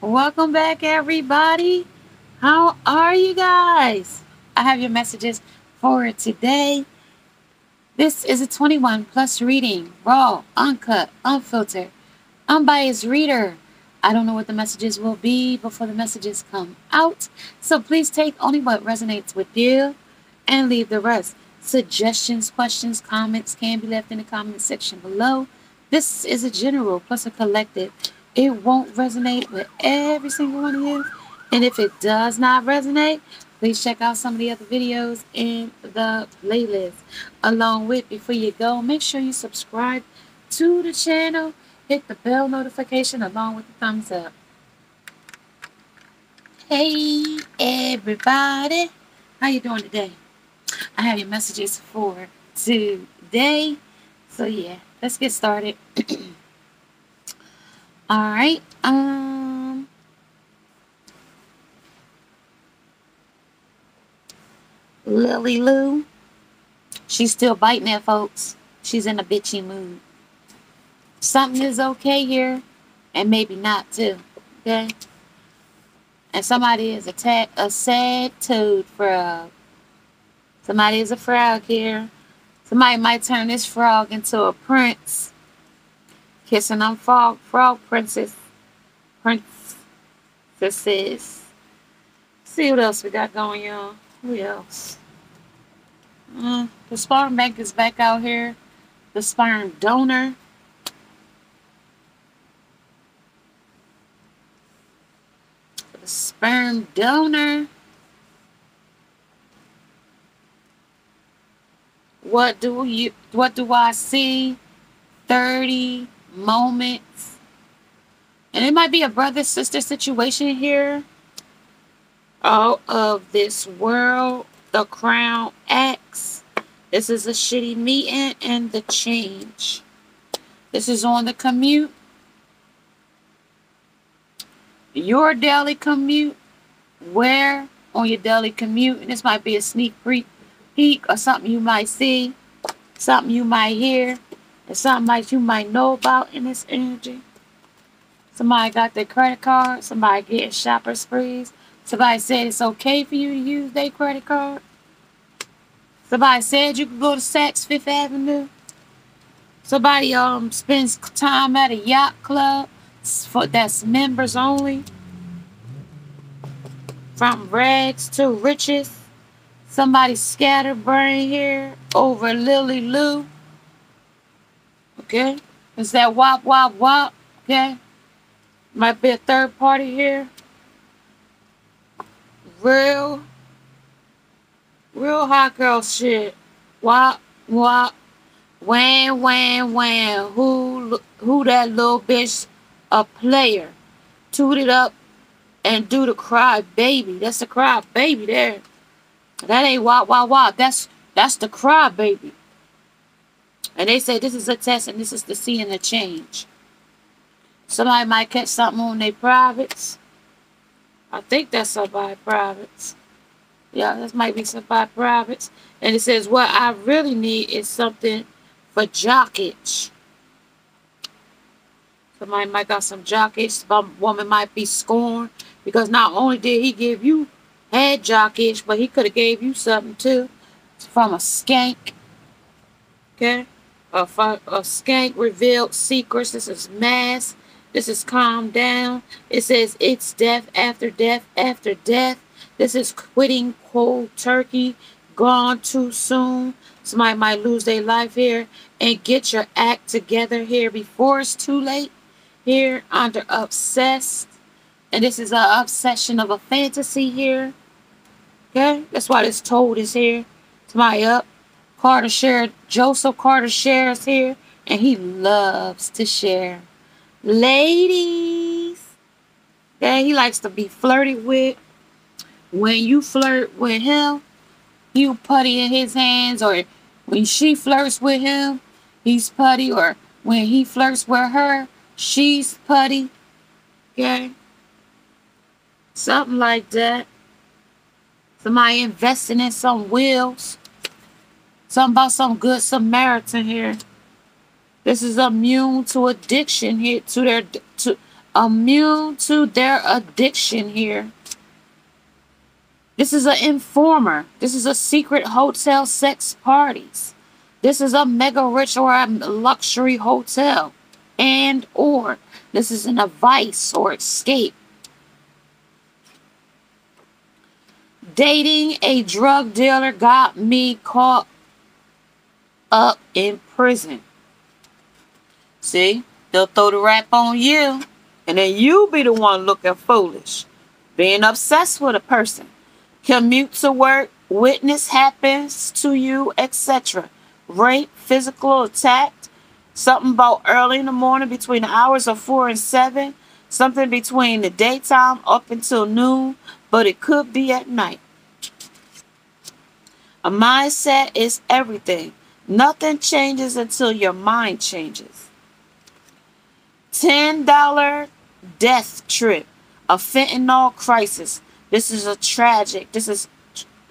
Welcome back, everybody. How are you guys? I have your messages for today. This is a 21 plus reading, raw, uncut, unfiltered, unbiased reader. I don't know what the messages will be before the messages come out, so please take only what resonates with you and leave the rest. Suggestions, questions, comments can be left in the comment section below. This is a general plus a collective. It won't resonate with every single one of you. And if it does not resonate, please check out some of the other videos in the playlist. Along with, before you go, make sure you subscribe to the channel. Hit the bell notification along with the thumbs up. Hey, everybody. How you doing today? I have your messages for today. So, yeah, let's get started. All right. Um... Lily Lou. She's still biting that, folks. She's in a bitchy mood. Something is okay here, and maybe not too. Okay? And somebody is a, a sad toad frog. Somebody is a frog here. Somebody might turn this frog into a prince. Kissing on frog, frog princess. Princesses. See what else we got going, y'all. Who else? Mm, the sperm bank is back out here. The sperm donor. The sperm donor. What do you what do I see? 30 moments. And it might be a brother sister situation here out of this world, the Crown X. This is a shitty meeting and the change. This is on the commute. Your daily commute. Where on your daily commute? And this might be a sneak peek or something you might see, something you might hear, and something like you might know about in this energy. Somebody got their credit card, somebody getting shopper sprees, Somebody said it's okay for you to use their credit card. Somebody said you could go to Saks Fifth Avenue. Somebody um spends time at a yacht club for that's members only. From rags to riches. Somebody scatterbrain here over Lily Lou. Okay? Is that wop wop wop? Okay? Might be a third party here real, real hot girl shit. Wop, wop, wham, wham, wham. Who, who that little bitch a player? Toot it up and do the cry baby. That's the cry baby there. That ain't wop, wop, wop. That's, that's the cry baby. And they say this is a test and this is the seeing the change. Somebody might catch something on their privates. I think that's somebody privates. Yeah, this might be somebody privates. And it says, what I really need is something for jock jockage. Somebody might got some jockage. Some woman might be scorned because not only did he give you head jockage, but he could have gave you something too from a skank. Okay? A, skank revealed secrets. This is mass. This is calm down. It says it's death after death after death. This is quitting cold turkey. Gone too soon. Somebody might lose their life here. And get your act together here before it's too late. Here under obsessed. And this is an obsession of a fantasy here. Okay? That's why this toad is here. Somebody up. Carter shared. Joseph Carter shares here. And he loves to share. Ladies, that he likes to be flirted with. When you flirt with him, you putty in his hands, or when she flirts with him, he's putty, or when he flirts with her, she's putty. Okay? Something like that. Somebody investing in some wheels. Something about some good Samaritan here. This is immune to addiction here, to their to immune to their addiction here. This is an informer. This is a secret hotel sex parties. This is a mega rich or a luxury hotel. And or this is an advice or escape. Dating a drug dealer got me caught up in prison. See, they'll throw the rap on you, and then you be the one looking foolish. Being obsessed with a person. Commute to work, witness happens to you, etc. Rape, physical attack, something about early in the morning between the hours of 4 and 7, something between the daytime up until noon, but it could be at night. A mindset is everything. Nothing changes until your mind changes. $10 death trip, a fentanyl crisis. This is a tragic, this is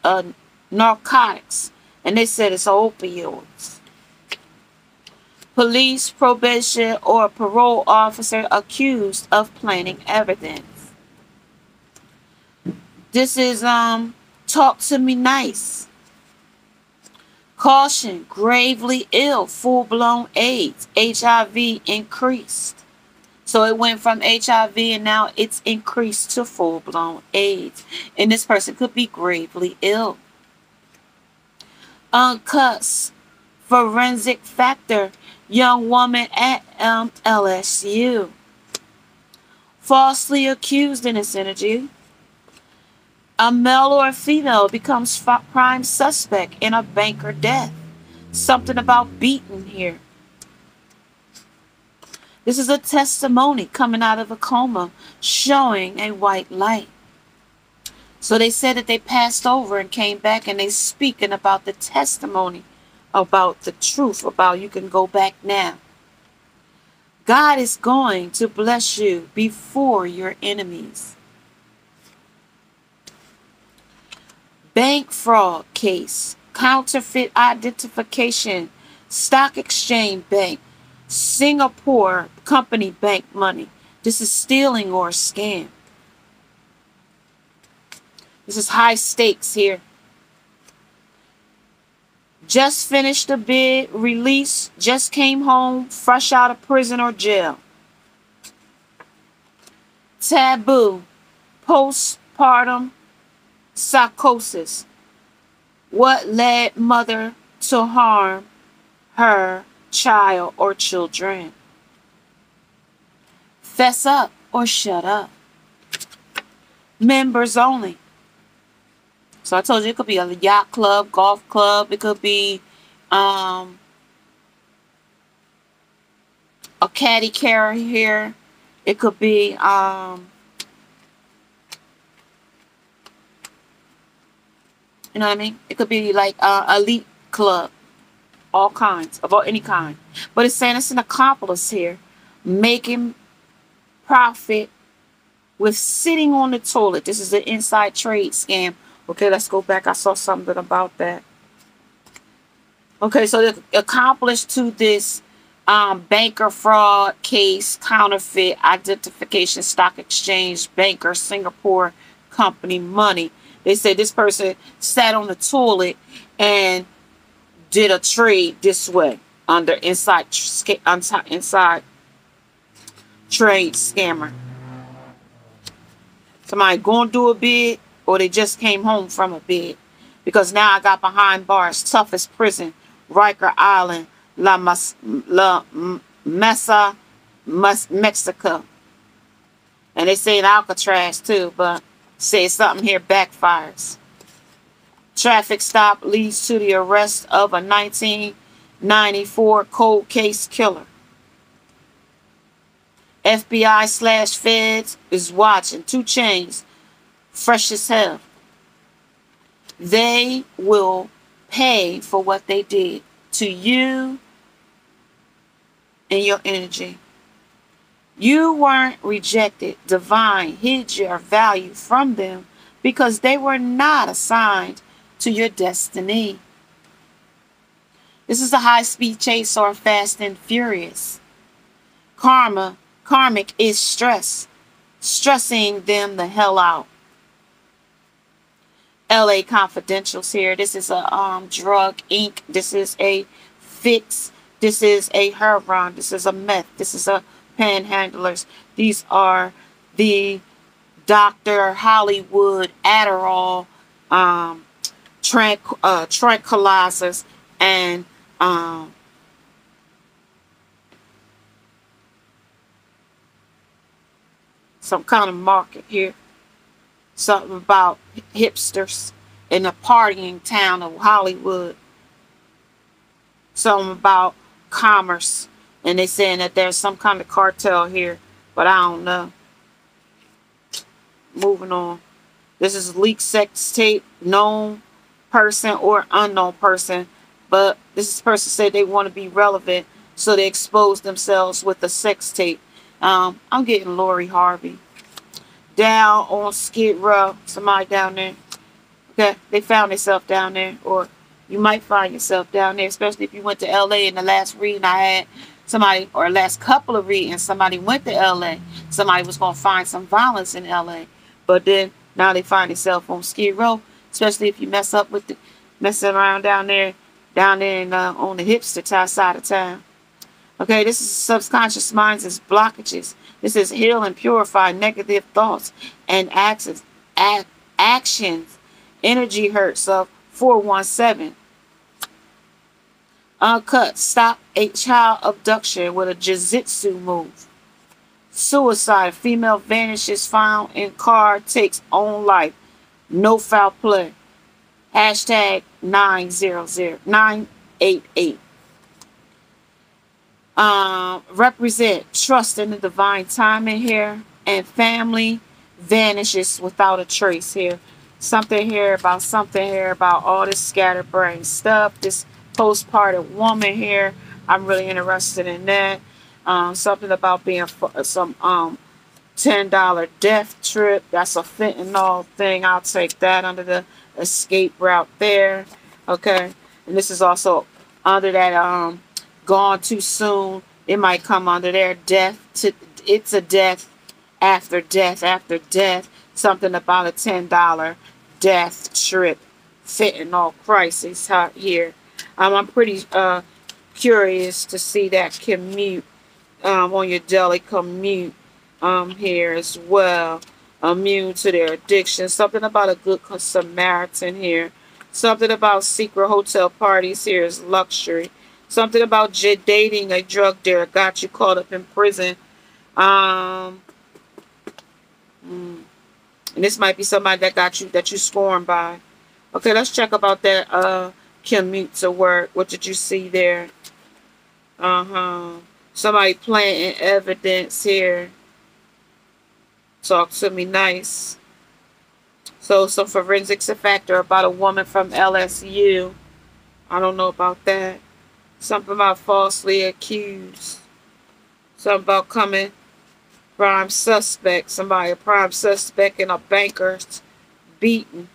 uh, narcotics. And they said it's opioids. Police, probation, or parole officer accused of planning evidence. This is um talk to me nice. Caution, gravely ill, full blown AIDS, HIV increased. So it went from HIV and now it's increased to full blown AIDS. And this person could be gravely ill. Uncuts, forensic factor, young woman at um, LSU. Falsely accused in this energy a male or a female becomes prime suspect in a banker death. Something about beaten here. This is a testimony coming out of a coma showing a white light. So they said that they passed over and came back and they speaking about the testimony about the truth about you can go back now. God is going to bless you before your enemies. Bank fraud case, counterfeit identification, stock exchange bank, Singapore company bank money. This is stealing or scam. This is high stakes here. Just finished a bid, release, just came home, fresh out of prison or jail. Taboo, postpartum psychosis. What led mother to harm her child or children? Fess up or shut up. Members only. So I told you it could be a yacht club, golf club. It could be um, a caddy carry here. It could be um, You know what I mean? It could be like uh, elite club, all kinds of all, any kind. But it's saying it's an accomplice here, making profit with sitting on the toilet. This is an inside trade scam. Okay, let's go back. I saw something about that. Okay, so the accomplice to this um, banker fraud case, counterfeit identification, stock exchange, banker, Singapore company money they said this person sat on the toilet and did a trade this way under inside inside trade scammer. Somebody going to do a bid or they just came home from a bid. Because now I got behind bars, toughest prison, Riker Island, La, Mas, La Mesa, Mas, Mexico. And they say in Alcatraz too, but Say something here backfires. Traffic stop leads to the arrest of a 1994 cold case killer. FBI slash feds is watching. 2 chains, fresh as hell. They will pay for what they did to you and your energy. You weren't rejected. Divine hid your value from them because they were not assigned to your destiny. This is a high speed chase or fast and furious. Karma Karmic is stress, stressing them the hell out. LA Confidentials here. This is a um, drug ink. This is a fix. This is a heroin. This is a meth. This is a panhandlers. These are the Dr. Hollywood Adderall um, tranq- uh, tranquilizers and um, some kind of market here. Something about hipsters in the partying town of Hollywood. Something about commerce. And they saying that there's some kind of cartel here, but I don't know. Moving on. This is leaked sex tape, known person or unknown person. But this person said they want to be relevant, so they expose themselves with a sex tape. Um, I'm getting Lori Harvey. Down on Skid Row, somebody down there. Okay, they found themselves down there, or you might find yourself down there, especially if you went to LA in the last reading I had. Somebody, or last couple of readings, somebody went to LA. Somebody was going to find some violence in LA. But then now they find themselves on Skid Row, especially if you mess up with the messing around down there, down there in, uh, on the hipster side of town. Okay, this is subconscious minds blockages. This is heal and purify negative thoughts and actions. actions. Energy hertz of 417. Uncut. Stop a child abduction with a jiu-jitsu move. Suicide. Female vanishes found in car takes own life. No foul play. Hashtag 900, 988 um, represent trust in the divine timing here and family vanishes without a trace here. Something here about something here about all this scatterbrain stuff. This postpartum woman here. I'm really interested in that. Um, something about being some um, $10 death trip. That's a fentanyl thing. I'll take that under the escape route there. Okay. And this is also under that um, gone too soon. It might come under there. death. To, it's a death after death after death. Something about a $10 death trip fentanyl crisis here. Um, I'm pretty uh, curious to see that commute um, on your daily commute um, here as well. Immune to their addiction. Something about a good Samaritan here. Something about secret hotel parties here is luxury. Something about dating a drug dealer got you caught up in prison. Um, mm, and this might be somebody that got you that you scorned by. Okay, let's check about that uh commute to work. What did you see there? Uh-huh. Somebody planting evidence here. Talk to me nice. So some forensics a factor about a woman from LSU. I don't know about that. Something about falsely accused. Something about coming prime suspect. Somebody a prime suspect and a banker's beaten.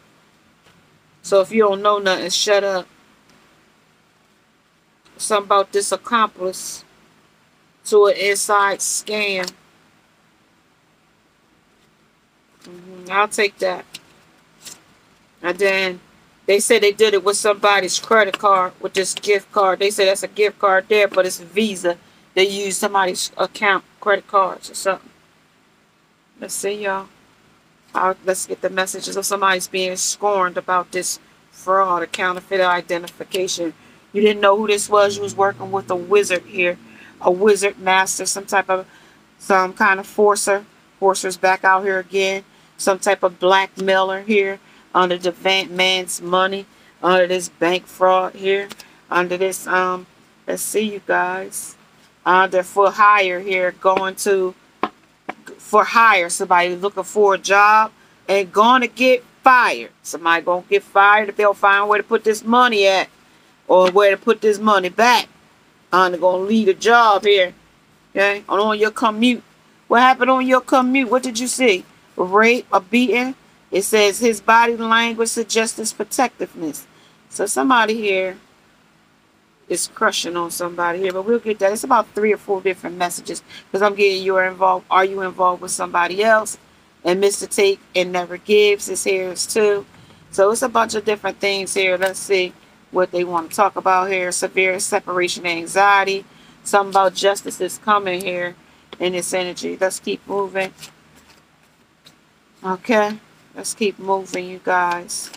So if you don't know nothing, shut up. Something about this accomplice to an inside scam. Mm -hmm. I'll take that. And then they said they did it with somebody's credit card, with this gift card. They said that's a gift card there, but it's Visa. They use somebody's account, credit cards or something. Let's see, y'all. Let's get the messages of somebody's being scorned about this fraud, a counterfeit identification. You didn't know who this was. You was working with a wizard here, a wizard master, some type of, some kind of forcer. Forcer's back out here again. Some type of blackmailer here under the man's money, under this bank fraud here, under this, um, let's see you guys, under for hire here, going to, for hire, somebody looking for a job and going to get fired. Somebody going to get fired if they'll find where to put this money at or where to put this money back. I'm going to leave a job here, okay, on your commute. What happened on your commute? What did you see? A rape, a beating, it says his body language suggests his protectiveness. So somebody here is crushing on somebody here, but we'll get that. It's about three or four different messages because I'm getting you are involved. Are you involved with somebody else? And Mr. Take and Never Gives is here too. So it's a bunch of different things here. Let's see what they want to talk about here. Severe separation anxiety. Something about justice is coming here in this energy. Let's keep moving. Okay. Let's keep moving, you guys.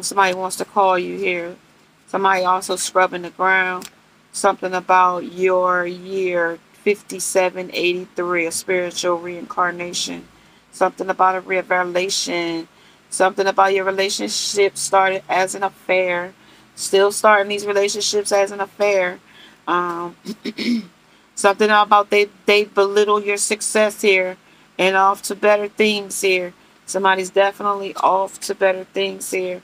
Somebody wants to call you here. Somebody also scrubbing the ground. Something about your year 5783, a spiritual reincarnation. Something about a revelation. Something about your relationship started as an affair. Still starting these relationships as an affair. Um, something about they, they belittle your success here and off to better things here. Somebody's definitely off to better things here.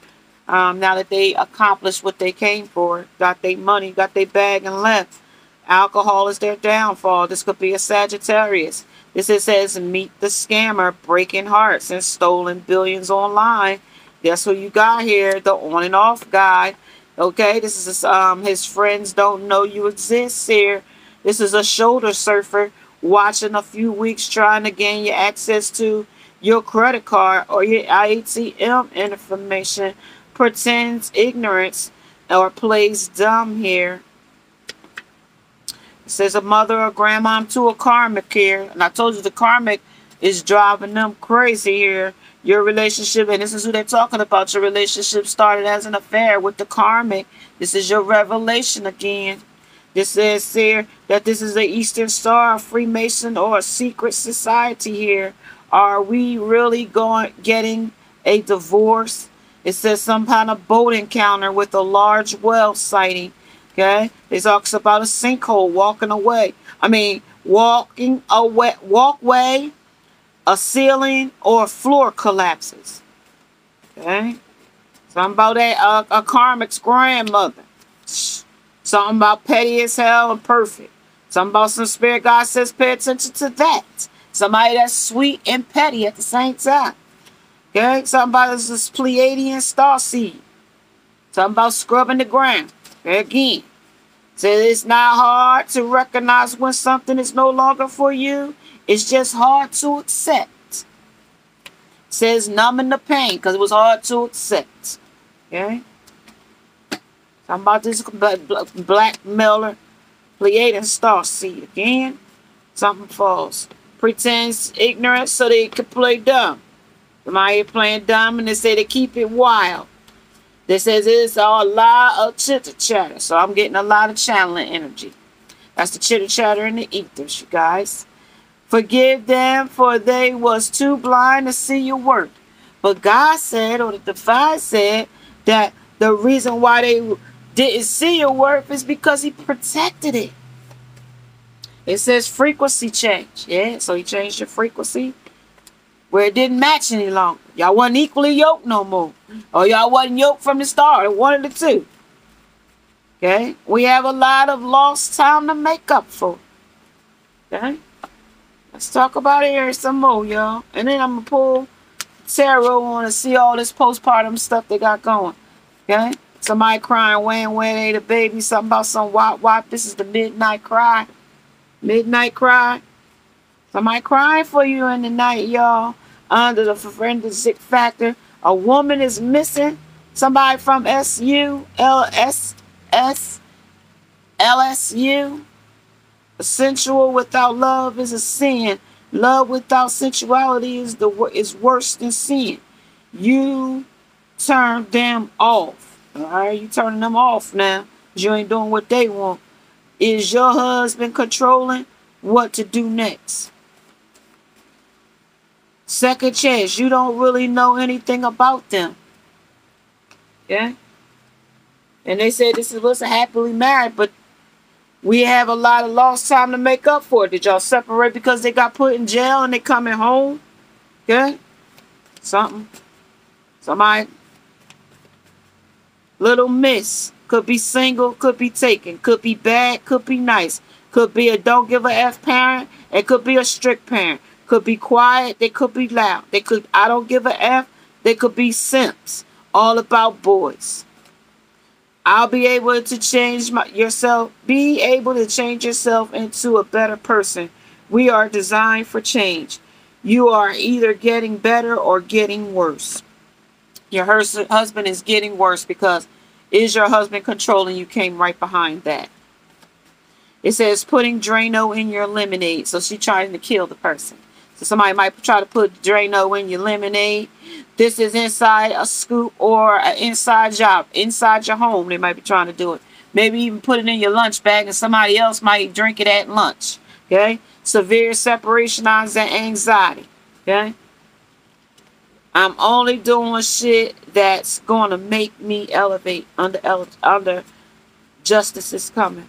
Um, now that they accomplished what they came for, got their money, got their bag and left. Alcohol is their downfall. This could be a Sagittarius. This is says meet the scammer, breaking hearts and stolen billions online. That's who you got here, the on and off guy. Okay, this is um his friends don't know you exist here. This is a shoulder surfer watching a few weeks trying to gain your access to your credit card or your ATM information pretends ignorance or plays dumb here. Says a mother or grandma to a karmic here. And I told you the karmic is driving them crazy here. Your relationship, and this is who they're talking about. Your relationship started as an affair with the karmic. This is your revelation again. This says here that this is the Eastern Star, a Freemason, or a secret society here. Are we really going getting a divorce? It says some kind of boat encounter with a large whale sighting. Okay. It talks about a sinkhole walking away. I mean, walking away, walkway, a ceiling, or a floor collapses. Okay. Something about a, a, a karmic's grandmother. Something about petty as hell and perfect. Something about some spirit God says pay attention to that. Somebody that's sweet and petty at the same time. Okay? Something about this Pleiadian star seed. Something about scrubbing the ground. Okay, again. So it's not hard to recognize when something is no longer for you. It's just hard to accept. Says numbing the pain because it was hard to accept. Okay? Something about this black mailer Pleiadian star seed. Again, something false. Pretends ignorance so they can play dumb. Somebody playing dumb and they say they keep it wild. This says it's all a lot of chitter chatter. So I'm getting a lot of channeling energy. That's the chitter chatter in the ethers, you guys. Forgive them, for they was too blind to see your work. But God said, or the divine said, that the reason why they didn't see your work is because he protected it. It says frequency change. Yeah, so he changed your frequency where it didn't match any longer. Y'all wasn't equally yoked no more. Or y'all wasn't yoked from the start. One of the two. Okay? We have a lot of lost time to make up for. Okay? Let's talk about it here some more, y'all. And then I'm going to pull tarot on and see all this postpartum stuff they got going. Okay? Somebody crying, when, when they the baby, something about some wop wop. This is the midnight cry. Midnight cry. Somebody crying for you in the night, y'all. Under the forensic factor. A woman is missing. Somebody from SU, LSS, LSU. Sensual without love is a sin. Love without sensuality is the is worse than sin. You turn them off. All right, you turning them off now. You ain't doing what they want. Is your husband controlling what to do next? Second chance. You don't really know anything about them. Yeah? And they said this was a happily married, but we have a lot of lost time to make up for it. Did y'all separate because they got put in jail and they coming home? Yeah? Something. Somebody. Little miss. Could be single, could be taken, could be bad, could be nice, could be a don't give a F parent, it could be a strict parent could be quiet, they could be loud. They could I don't give a F, they could be simps. All about boys. I'll be able to change my, yourself, be able to change yourself into a better person. We are designed for change. You are either getting better or getting worse. Your husband is getting worse because is your husband controlling you came right behind that. It says putting Drano in your lemonade. So she's trying to kill the person. So somebody might try to put Drano in your lemonade. This is inside a scoop or an inside job, inside your home. They might be trying to do it. Maybe even put it in your lunch bag and somebody else might drink it at lunch. Okay? Severe separation anxiety. Okay? I'm only doing shit that's going to make me elevate under under justice is coming.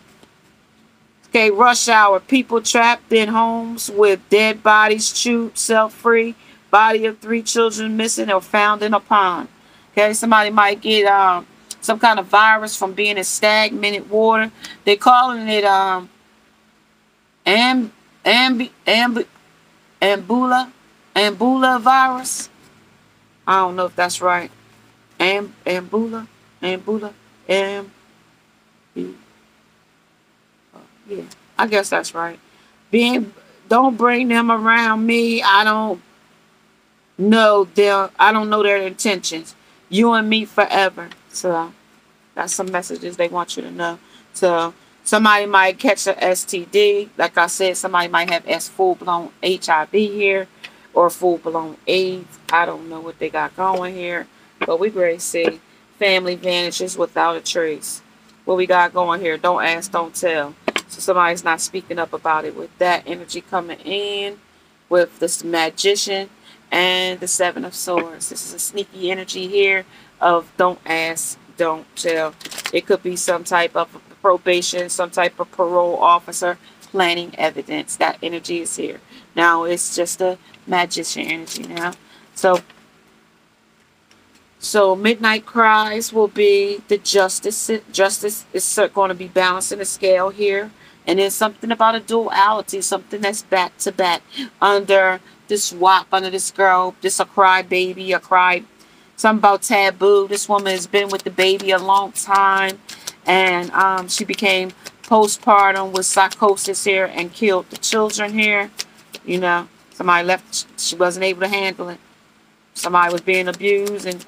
Okay, rush hour. People trapped in homes with dead bodies chewed self-free. Body of three children missing or found in a pond. Okay, somebody might get um, some kind of virus from being in stagnant water. They're calling it um, amb, amb, amb, ambula, ambula virus. I don't know if that's right. Am, ambula, ambula, am. Yeah, I guess that's right. Being don't bring them around me. I don't know their I don't know their intentions. You and me forever. So that's some messages they want you to know. So somebody might catch a STD. Like I said, somebody might have S full blown HIV here or full blown AIDS. I don't know what they got going here. But we great see family vanishes without a trace. What we got going here? Don't ask, don't tell. So somebody's not speaking up about it with that energy coming in with this magician and the seven of swords. This is a sneaky energy here of don't ask, don't tell. It could be some type of probation, some type of parole officer planning evidence. That energy is here. Now it's just a magician energy now. So so midnight cries will be the justice. Justice is uh, going to be balancing the scale here. And then something about a duality, something that's back to back under this WAP, under this girl, this a cry baby, a cry, something about taboo. This woman has been with the baby a long time. And um, she became postpartum with psychosis here and killed the children here. You know, somebody left, she wasn't able to handle it. Somebody was being abused and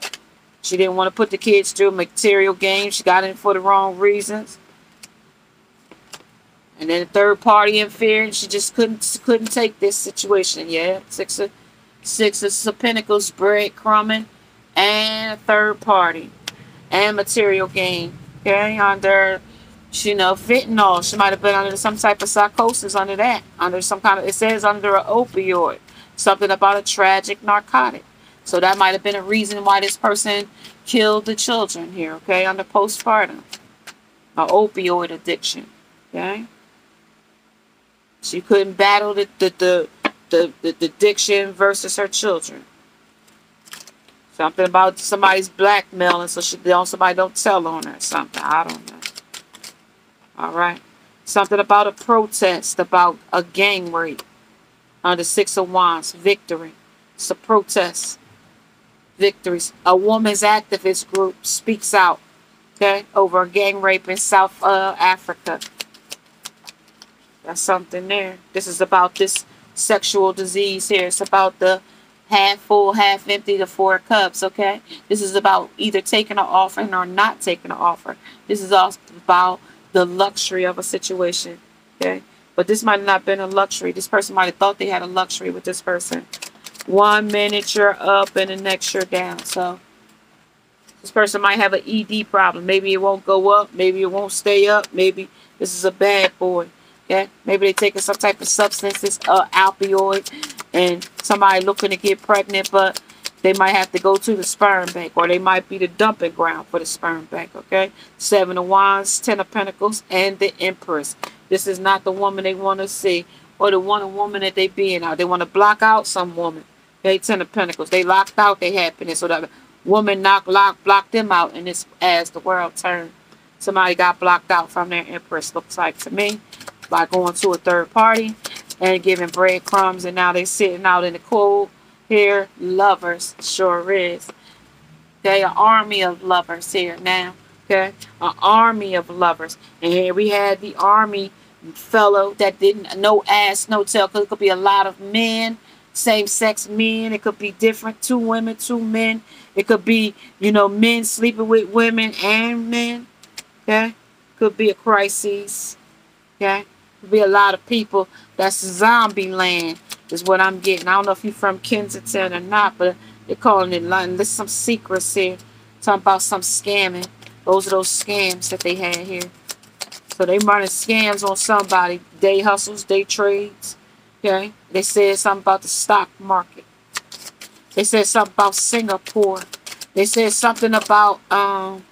she didn't want to put the kids through material games. She got in for the wrong reasons. And then a third party interference. She just couldn't couldn't take this situation. Yeah, six of six of pentacles, bread crumbing, and a third party, and material gain. Okay, under you know fentanyl. She might have been under some type of psychosis under that. Under some kind of it says under an opioid, something about a tragic narcotic. So that might have been a reason why this person killed the children here. Okay, under postpartum, an opioid addiction. Okay. She couldn't battle the the the, the, the, the addiction versus her children. Something about somebody's blackmailing, so she don't somebody don't tell on her. Something I don't know. All right. Something about a protest about a gang rape. Under Six of Wands, victory. It's a protest. Victories. A woman's activist group speaks out, okay, over a gang rape in South uh, Africa. That's something there. This is about this sexual disease here. It's about the half full, half empty, the four cups, okay? This is about either taking an offering or not taking an offer. This is also about the luxury of a situation, okay? But this might not have been a luxury. This person might have thought they had a luxury with this person. One minute you're up and the next you're down. So this person might have an ED problem. Maybe it won't go up. Maybe it won't stay up. Maybe this is a bad boy. Yeah, maybe they're taking some type of substances, uh, opioid, and somebody looking to get pregnant, but they might have to go to the sperm bank, or they might be the dumping ground for the sperm bank. Okay, Seven of Wands, Ten of Pentacles, and the Empress. This is not the woman they want to see, or the one woman that they being out. They want to block out some woman. Okay, Ten of Pentacles. They locked out their happiness, so that woman knock, lock, block them out, and it's as the world turned. Somebody got blocked out from their Empress. Looks like to me by going to a third party and giving breadcrumbs and now they're sitting out in the cold here. Lovers sure is. They are army of lovers here now Okay, an army of lovers, and here we had the army fellow that didn't no ass no tail because it could be a lot of men same-sex men. It could be different two women two men. It could be you know men sleeping with women and men okay? Could be a crisis okay be a lot of people that's zombie land is what i'm getting i don't know if you're from kensington or not but they're calling it london there's some secrets here talking about some scamming those are those scams that they had here so they running scams on somebody. Day hustles, day trades. Okay. They said something about the stock market. They said something about Singapore. They said something about um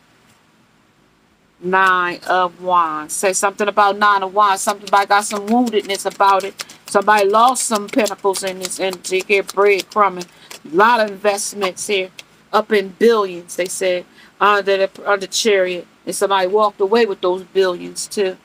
nine of wands. Say something about nine of wands. Something about got some woundedness about it. Somebody lost some pentacles in this energy. Get bread breadcrumbing. A lot of investments here. Up in billions, they said. Under the under chariot. And somebody walked away with those billions too.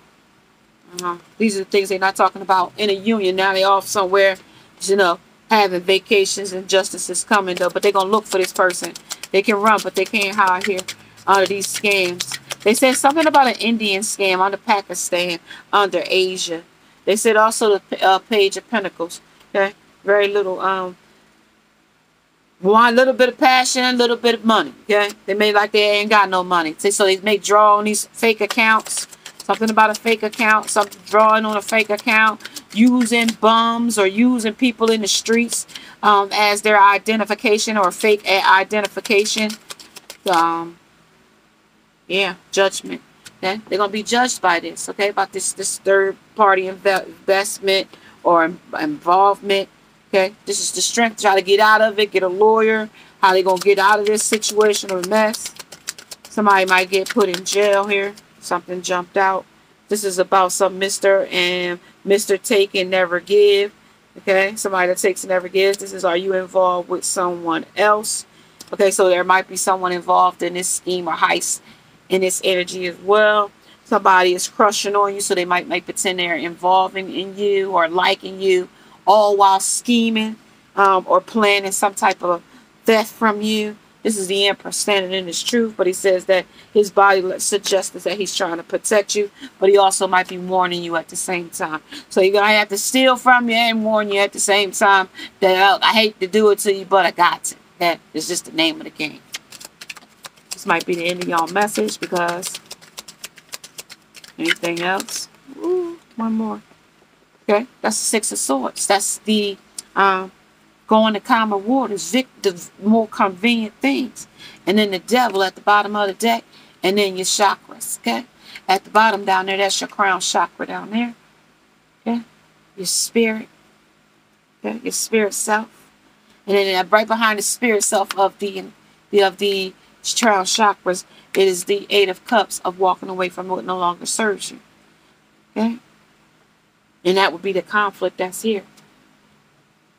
Uh-huh. These are the things they're not talking about in a union. Now they're off somewhere, you know, having vacations and justice is coming though. But they're going to look for this person. They can run, but they can't hide here under these scams. They said something about an Indian scam under Pakistan, under Asia. They said also the uh, Page of Pentacles. Okay, very little um want a little bit of passion, a little bit of money. Okay, they made like they ain't got no money. So they may draw on these fake accounts. Something about a fake account, something drawing on a fake account, using bums or using people in the streets um, as their identification or fake identification. Um, yeah, judgment. Okay? They're gonna be judged by this. Okay, about this this third party investment or involvement Okay, this is the strength. Try to get out of it. Get a lawyer. How they gonna get out of this situation or mess? Somebody might get put in jail here. Something jumped out. This is about some Mister and Mister take and never give. Okay, somebody that takes and never gives. This is are you involved with someone else? Okay, so there might be someone involved in this scheme or heist in this energy as well. Somebody is crushing on you, so they might make pretend they're involving in you or liking you all while scheming um, or planning some type of theft from you. This is the Emperor standing in his truth, but he says that his body suggests that he's trying to protect you, but he also might be warning you at the same time. So you're to have to steal from you and warn you at the same time that oh, I hate to do it to you, but I got to. That is just the name of the game. Might be the end of y'all message because anything else? Ooh, one more. Okay, that's the Six of Swords. That's the um, going to calmer waters, vic- the more convenient things. And then the devil at the bottom of the deck, and then your chakras. Okay, at the bottom down there, that's your crown chakra down there. Okay, your spirit. Okay, your spirit self, and then right behind the spirit self of the, the of the crown chakras, it is the Eight of Cups of walking away from what no longer serves you. Okay. And that would be the conflict that's here.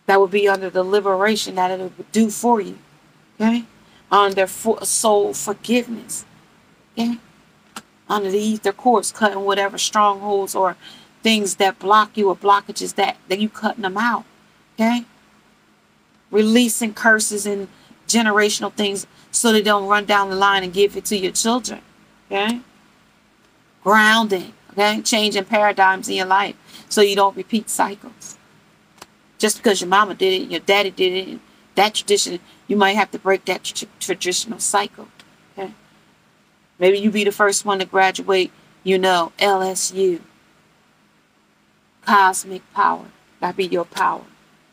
That would be under the liberation that it would do for you. Okay? Under for soul forgiveness. Okay? Under the ether courts, cutting whatever strongholds or things that block you or blockages that, that you cutting them out. Okay? Releasing curses and generational things so they don't run down the line and give it to your children. Okay? Grounding. Okay? Changing paradigms in your life so you don't repeat cycles. Just because your mama did it your daddy did it, that tradition, you might have to break that tr traditional cycle. Okay? Maybe you be the first one to graduate, you know, LSU. Cosmic power. That be your power.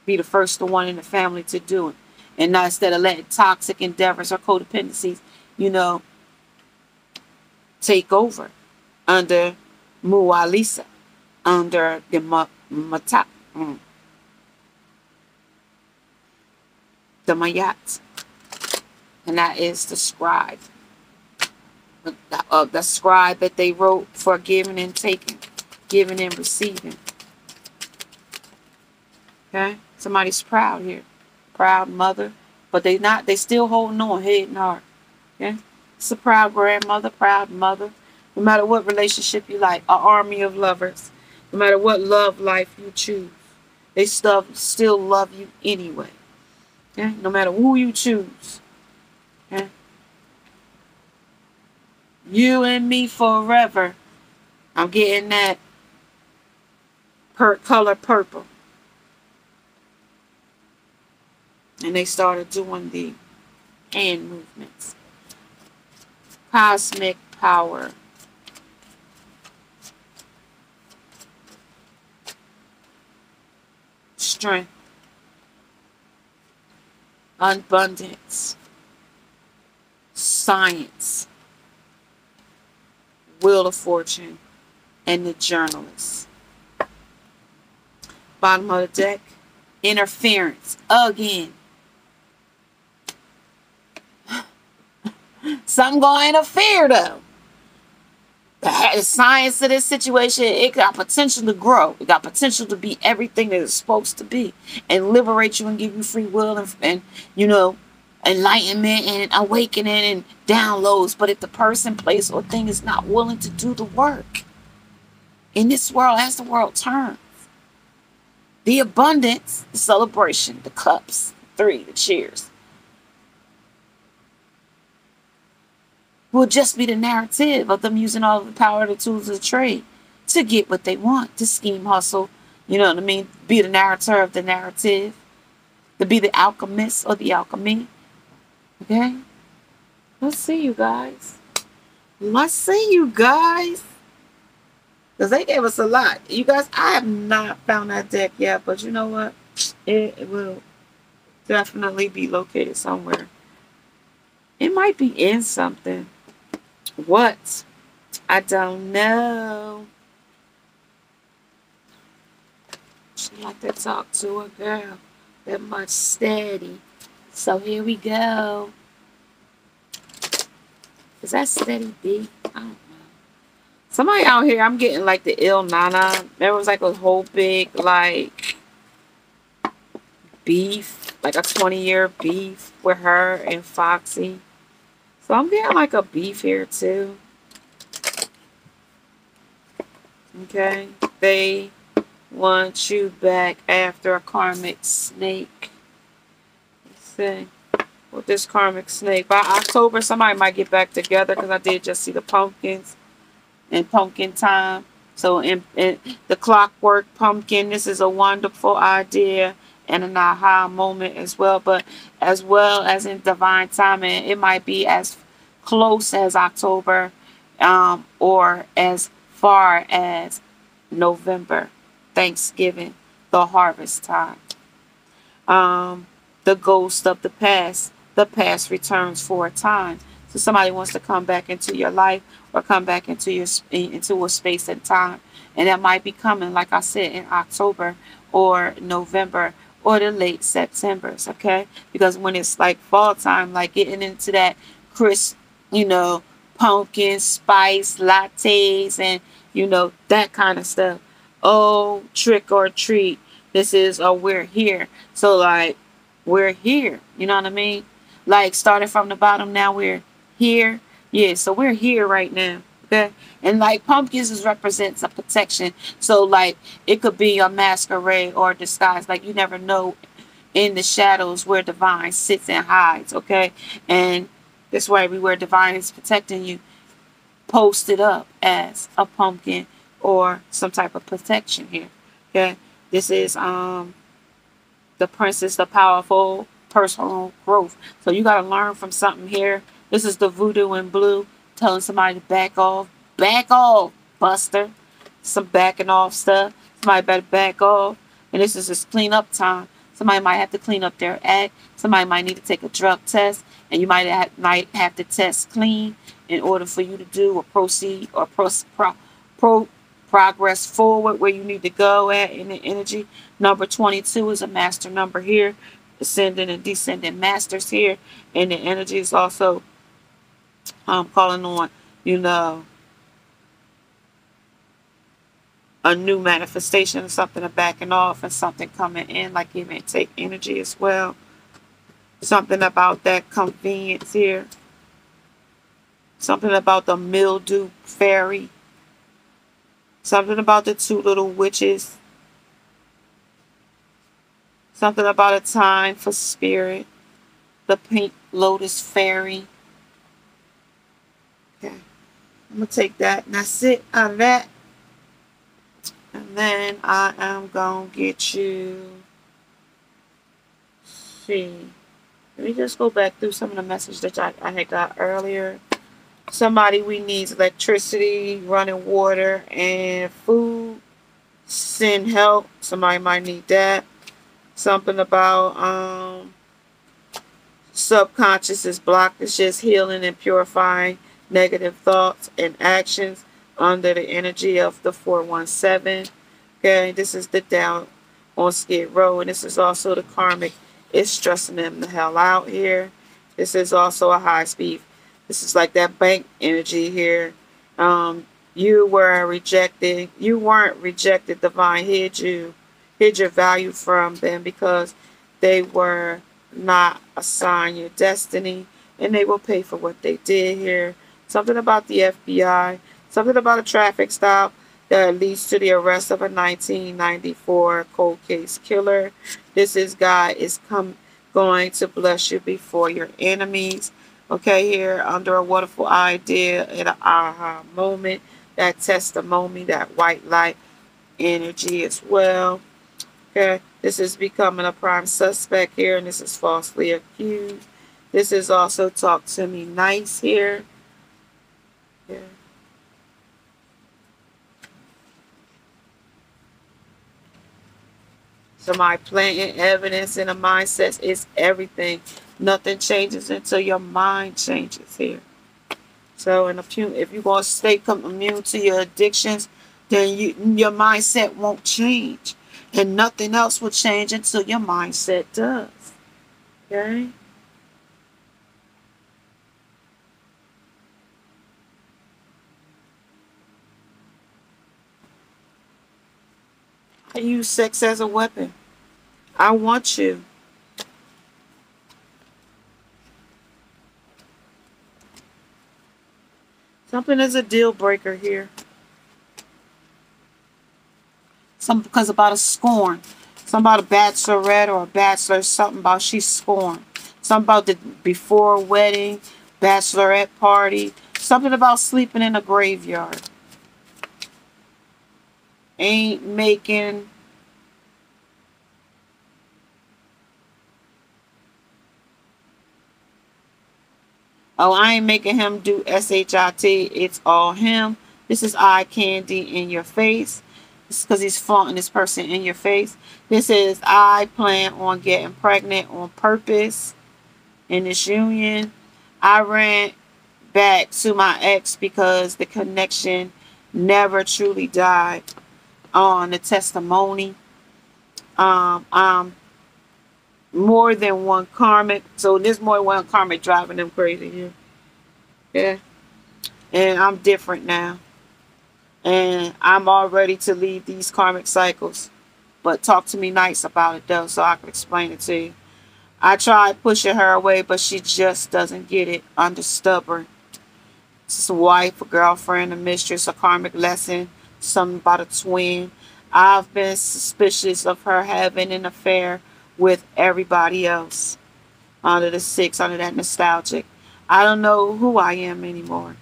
Be the first one in the family to do it. And not instead of letting toxic endeavors or codependencies, you know, take over under Mualisa under the Mata, mm, the Mayat, and that is the scribe. Uh, the scribe that they wrote for giving and taking, giving and receiving. Okay, somebody's proud here, proud mother, but they not. They still holding on head and heart. Okay, it's a proud grandmother, proud mother. No matter what relationship you like, an army of lovers no matter what love life you choose, they still, still love you anyway. Okay? No matter who you choose. Okay? You and me forever. I'm getting that per color purple. And they started doing the hand movements. Cosmic power. Strength. Abundance. Science. Wheel of Fortune. And the journalist. Bottom of the deck. Interference. Again. Something going to interfere though. The science of this situation, it got potential to grow. It got potential to be everything that it's supposed to be and liberate you and give you free will and, and you know, enlightenment and awakening and downloads. But if the person, place, or thing is not willing to do the work in this world, as the world turns, the abundance, the celebration, the cups, three, the cheers, will just be the narrative of them using all of the power of the tools of the trade to get what they want, to scheme, hustle, you know what I mean? Be the narrator of the narrative, to be the alchemist or the alchemy. Okay? Let's see you guys. Let's see you guys. Because they gave us a lot. You guys, I have not found that deck yet, but you know what? It, it will definitely be located somewhere. It might be in something. What? I don't know. She like to talk to a girl that much steady. So here we go. Is that steady B? I don't know. Somebody out here, I'm getting like the Ill Na Na. There was like a whole big like beef, like a 20 year beef with her and Foxy. So I'm getting like a beef here too. Okay. They want you back after a karmic snake. Let's see. With this karmic snake. By October, somebody might get back together because I did just see the pumpkins and pumpkin time. So in, in the clockwork pumpkin, this is a wonderful idea and an aha moment as well. But as well as in divine timing, it might be as close as October um, or as far as November, Thanksgiving, the harvest time. Um, the ghost of the past, the past returns for a time. So somebody wants to come back into your life or come back into your into a space and time, and that might be coming, like I said, in October or November or the late September's. Okay, because when it's like fall time, like getting into that crisp you know, pumpkin spice lattes and, you know, that kind of stuff. Oh, trick or treat. This is, oh, we're here. So, like, we're here. You know what I mean? Like, starting from the bottom, now we're here. Yeah, so we're here right now. Okay? And like pumpkins is represents a protection. So like it could be a masquerade or a disguise. Like you never know in the shadows where divine sits and hides. Okay. And this way, everywhere divine is protecting you, post it up as a pumpkin or some type of protection here. Okay, this is um the princess, the powerful personal growth. So you got to learn from something here. This is the voodoo in blue, telling somebody to back off, back off, Buster. Some backing off stuff. Somebody better back off. And this is just clean up time. Somebody might have to clean up their act. Somebody might need to take a drug test and you might have, might have to test clean in order for you to do or proceed or pro, pro, pro progress forward where you need to go at in the energy. Number 22 is a master number here, ascending and descending masters here, and the energy is also um, calling on, you know, a new manifestation, of something a backing off, and something coming in, like give may take energy as well. Something about that convenience here. Something about the mildew fairy. Something about the two little witches. Something about a time for spirit. The pink lotus fairy. Okay. I'm going to take that and that's it out of that. And then I am going to get you, see, let me just go back through some of the messages that I, I had got earlier. Somebody we needs electricity, running water, and food. Send help. Somebody might need that. Something about um, subconscious is just healing and purifying negative thoughts and actions under the energy of the 417. Okay, this is the down on Skid Row, and this is also the karmic. It's stressing them the hell out here. This is also a high speed. This is like that bank energy here. Um, you were rejected. You weren't rejected. Divine hid you, hid your value from them because they were not assigned your destiny, and they will pay for what they did here. Something about the FBI Something about a traffic stop that leads to the arrest of a 1994 cold case killer. This is God is come going to bless you before your enemies. Okay, here under a wonderful idea in an aha moment, that testimony, that white light energy as well. Okay, this is becoming a prime suspect here, and this is falsely accused. This is also talk to me nice here. So my planting evidence in a mindset is everything. Nothing changes until your mind changes here. So in a few, if you're to stay immune to your addictions, then you, your mindset won't change. And nothing else will change until your mindset does. Okay? I use sex as a weapon. I want you. Something is a deal breaker here. Something because about a scorn. Something about a bachelorette or a bachelor. Something about she's scorned. Something about the before wedding, bachelorette party. Something about sleeping in a graveyard ain't making Oh, I ain't making him do SHIT. It's all him. This is eye candy in your face. This because he's flaunting this person in your face. This is I plan on getting pregnant on purpose in this union. I ran back to my ex because the connection never truly died on the testimony. Um, um, more than one karmic. So there's more than one karmic driving them crazy here. Yeah. And I'm different now. And I'm all ready to leave these karmic cycles. But talk to me nice about it though, so I can explain it to you. I tried pushing her away, but she just doesn't get it. Under stubborn. It's a wife, a girlfriend, a mistress, a karmic lesson something about a twin. I've been suspicious of her having an affair with everybody else. Under the six, under that nostalgic. I don't know who I am anymore.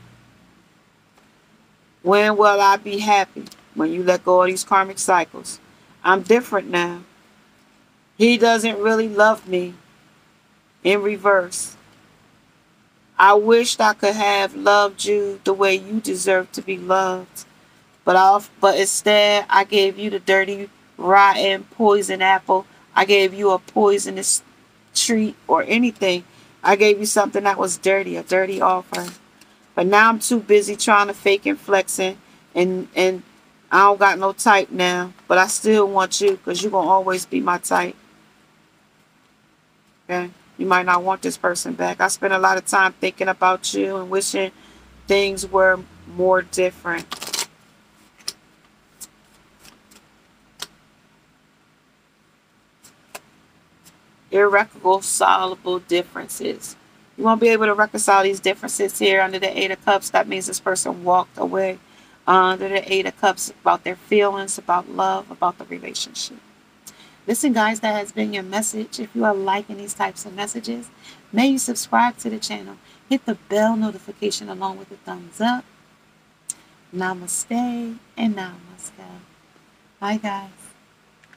When will I be happy? When you let go of these karmic cycles. I'm different now. He doesn't really love me. In reverse. I wished I could have loved you the way you deserve to be loved. But off, but instead, I gave you the dirty, rotten, poison apple. I gave you a poisonous treat or anything. I gave you something that was dirty, a dirty offer. But now I'm too busy trying to fake and flexing, and and I don't got no type now. But I still want you because you're gonna always be my type. Okay, you might not want this person back. I spent a lot of time thinking about you and wishing things were more different. Irreconcilable differences. You won't be able to reconcile these differences here under the Eight of Cups. That means this person walked away under the Eight of Cups about their feelings, about love, about the relationship. Listen, guys, that has been your message. If you are liking these types of messages, may you subscribe to the channel. Hit the bell notification along with the thumbs up. Namaste and namaste. Bye, guys.